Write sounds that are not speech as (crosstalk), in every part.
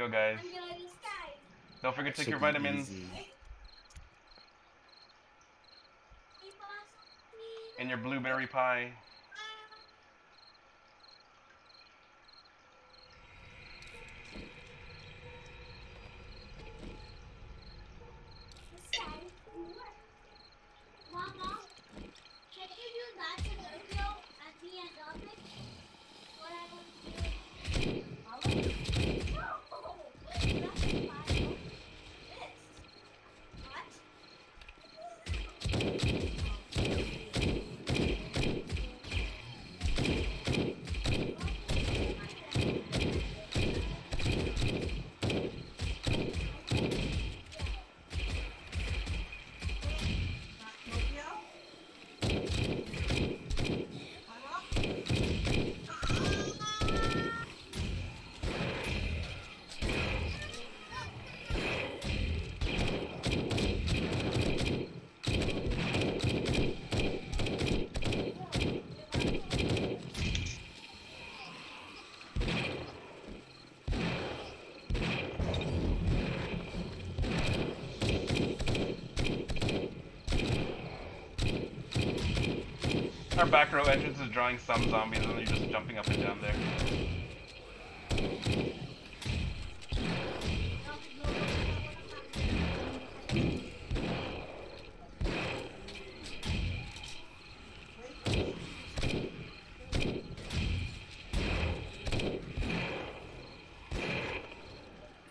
go, guys. Don't forget to take your vitamins and your blueberry pie. Our back row entrance is drawing some zombies and they're just jumping up and down there.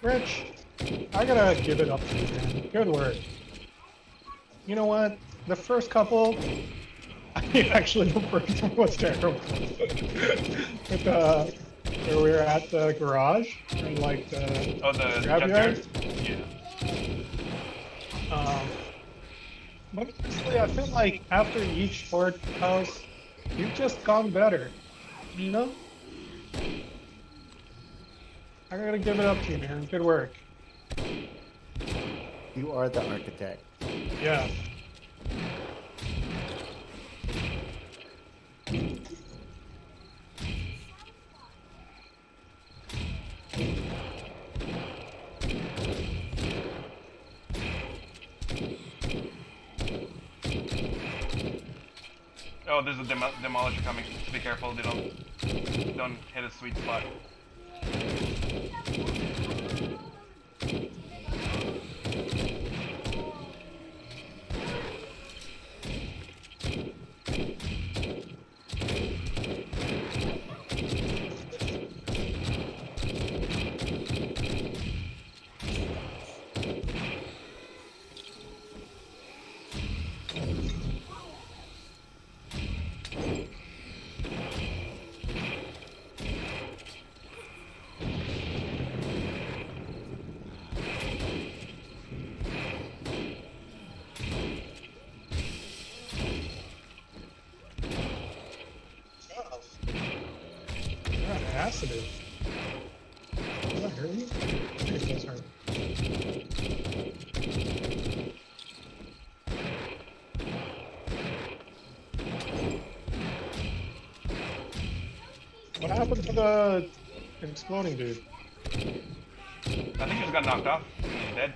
Rich, I gotta give it up to you, man. Good work. You know what? The first couple, actually, the first one was terrible. With uh, where we were at the garage, and like the Oh, the Graveyard? junkyard? Yeah. Um, but honestly, I feel like after each Ford house, you've just gone better. You know? I gotta give it up to you, man. Good work. You are the architect. Yeah. Oh, there's a demo demolisher coming. Be careful, they don't don't hit a sweet spot. Hurt hurt. What happened to the exploding dude? I think he just got knocked off. He's dead.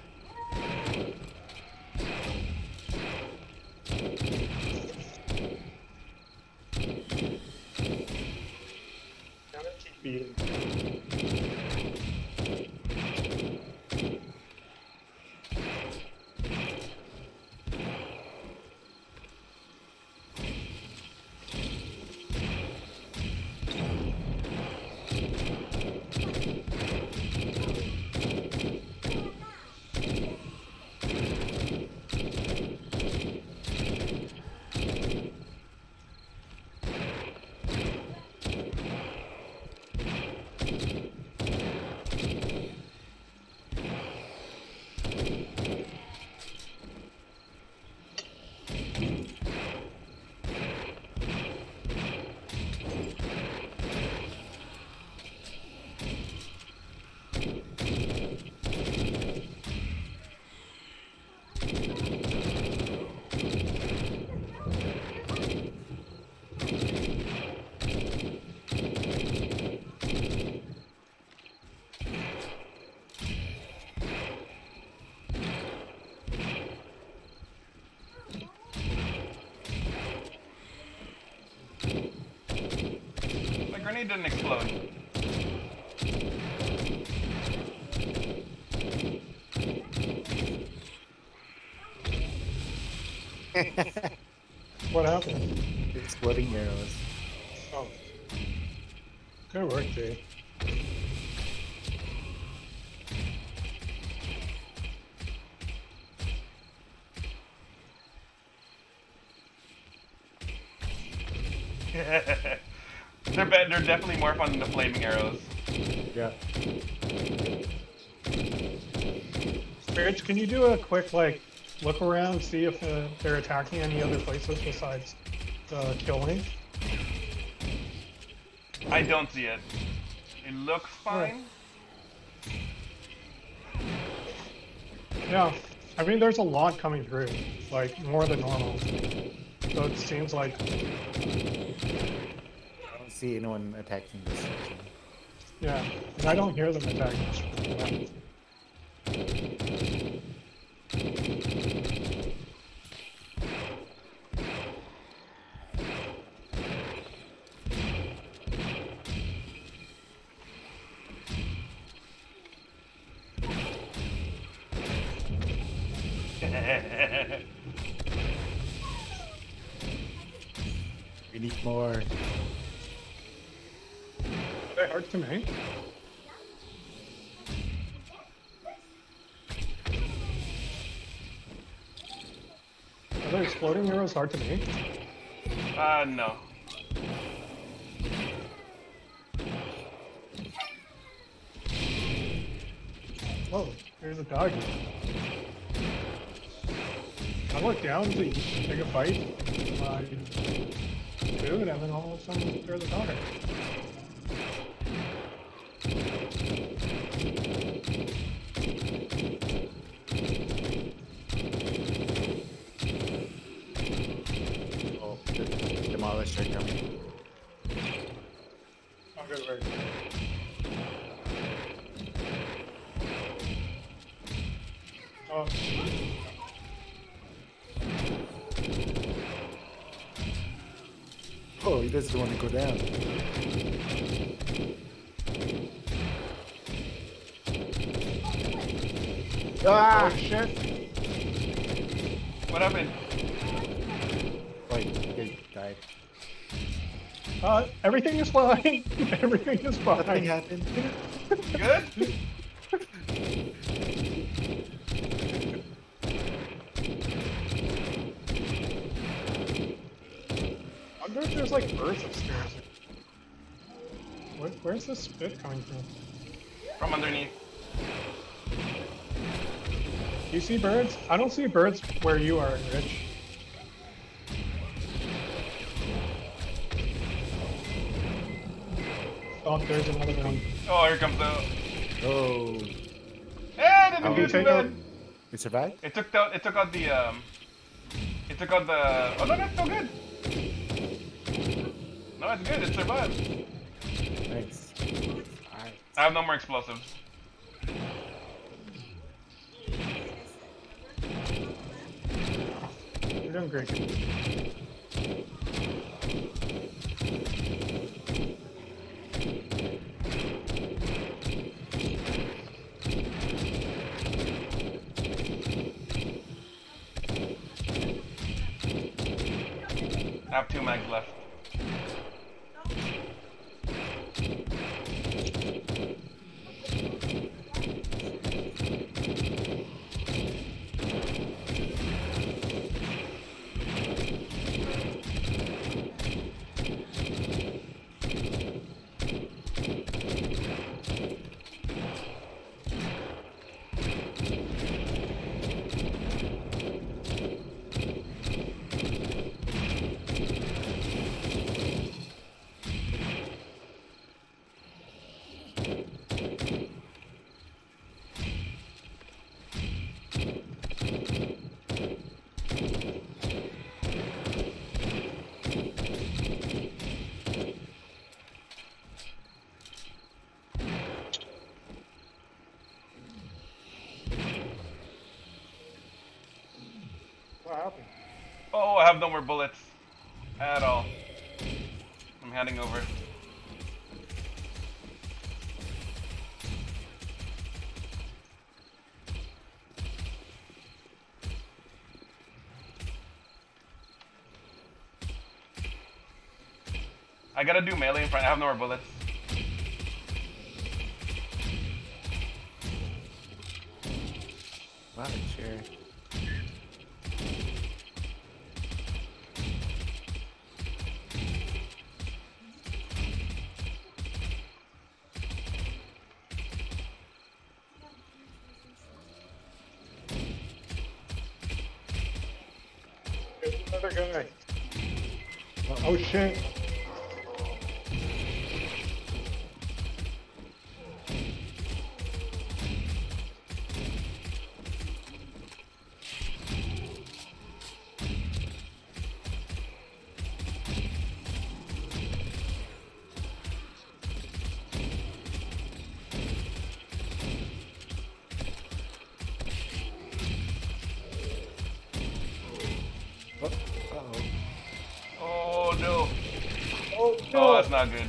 Grenade didn't explode. What happened? Exploding arrows. Oh. Good work, Jay. Definitely more fun than the flaming arrows. Yeah. Rich, can you do a quick like look around, see if uh, they're attacking any other places besides the kill lane? I don't see it. It looks fine. Yeah, I mean there's a lot coming through, like more than normal. So it seems like I don't see anyone attacking this section. yeah, and I don't hear them attacking. (laughs) We need more. They're hard to make. Are there exploding arrows hard to make? uh, no. Whoa, there's a dog. I look down to take a bite. Uh, food, and then all of a sudden there's a dog. Oh, the demolisher coming. I'm good, right. Oh, Oh, is the one to go down. ah, shit! What happened? Wait, he died. Uh, everything is fine. (laughs) everything is fine. Nothing happened. (laughs) Good? I wonder if there's like birds upstairs. Where, where's the spit coming from? From underneath. Do you see birds? I don't see birds where you are, Rich. Oh, there's another one. Oh, here comes the. Oh, Hey, didn't Oh, do too take bad. out- he survived? It took out. It took out the um. It took out the. Oh no, that's still good. No, it's good. It survived. Nice. I have no more explosives. You're doing great. I have two mags left. Oh, I have no more bullets. At all. I'm heading over. I gotta do melee in front. I have no more bullets. Wow, sure. Guy. Oh shit. Oh no. Oh no. Oh, that's not good.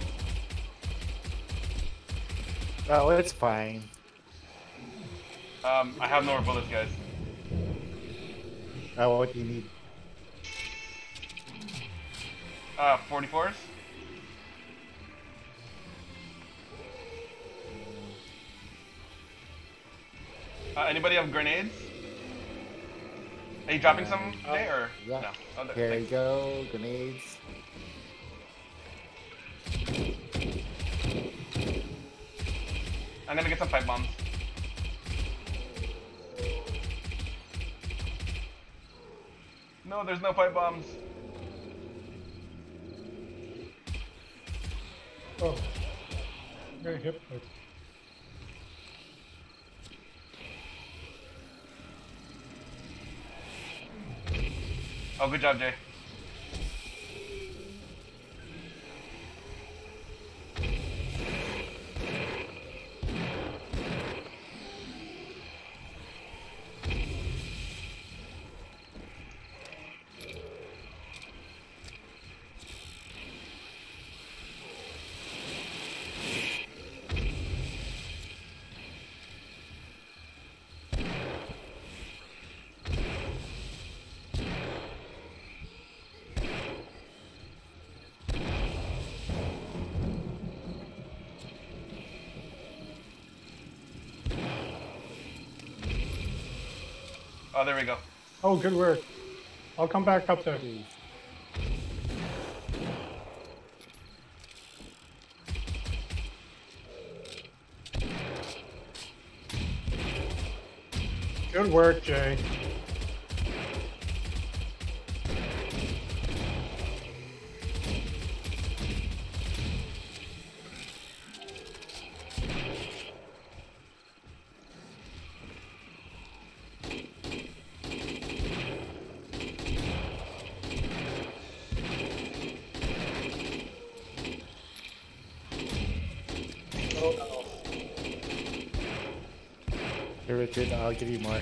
Oh, it's fine. Um, I have no more bullets, guys. Oh, what do you need? Uh, 44s? Uh, anybody have grenades? Are you dropping some today, or yeah. no? Oh, there- Here you go, grenades. I'm gonna get some pipe bombs. No, there's no pipe bombs. Oh. Very hip. Oh, good job, Jay. Oh, there we go. Oh, good work. I'll come back up there. Good work, Jay. Oh no. Here, Richard, I'll give you more.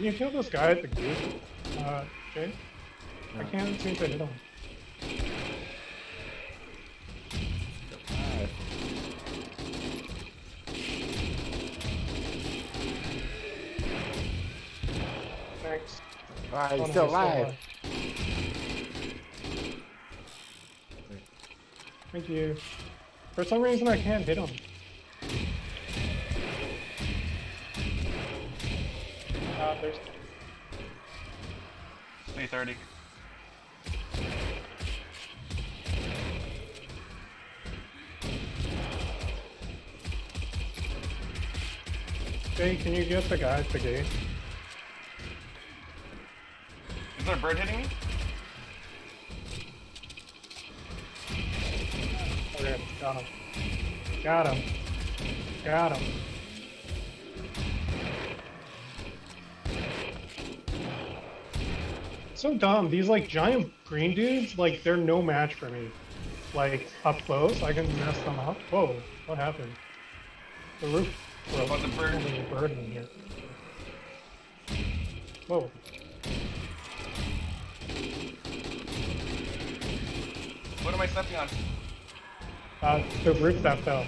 Can you kill this guy at the gate, uh, Jay? I can't seem to hit him. Thanks. Oh, he's still alive. Thank you. For some reason, I can't hit him. There's 330. Jay, can you get the guy at the gate? Is there a bird hitting me? Okay, got him. Got him. Got him. So dumb. These like giant green dudes, like they're no match for me. Like up close, I can mess them up. Whoa, what happened? The roof What About the bird. A bird in here. Whoa. What am I stepping on? Uh, the roof that fell.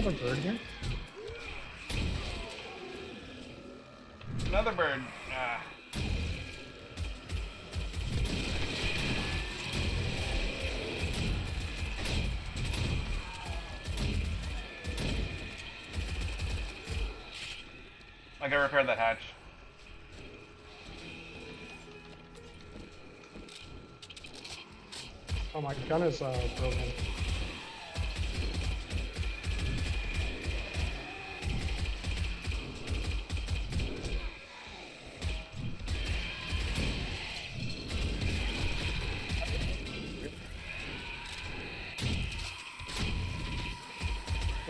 Another bird here. Another bird. Ah. I gotta repair that hatch. Oh, my gun is uh, broken.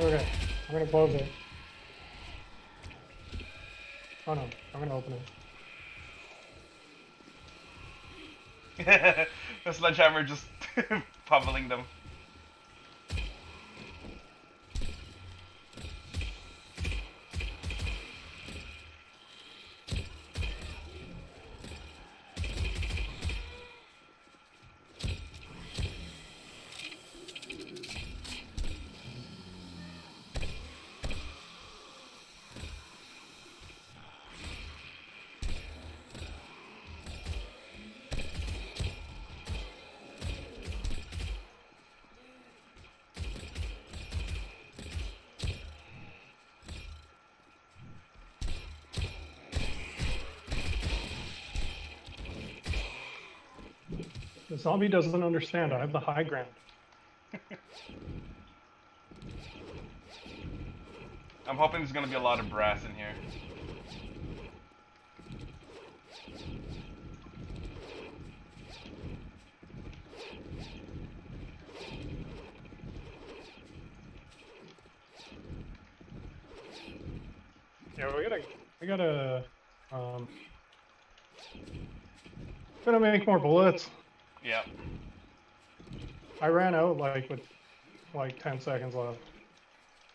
Okay, I'm gonna close it. Oh no, I'm gonna open it. (laughs) the sledgehammer just (laughs) pummeling them. The zombie doesn't understand. I have the high ground. I'm hoping there's gonna be a lot of brass in here. Yeah, we gotta, we gotta, um, gotta make more bullets. Yep. I ran out like with like 10 seconds left.